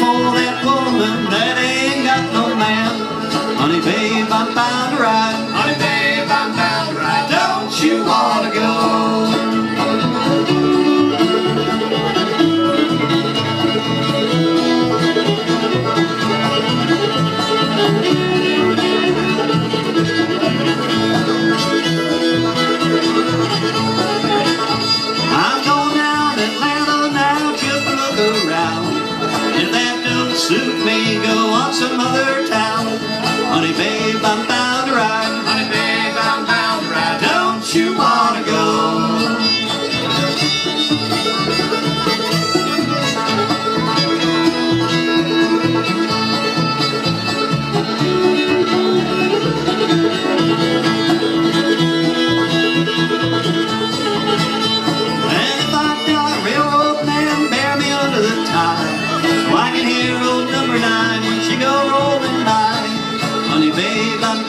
for that woman that ain't got no man. Honey, babe, I'm found her right. suit me, go on some other town. Honey, babe, I'm bound to ride. Honey, babe. When she go rolling by. Honey, babe, I'm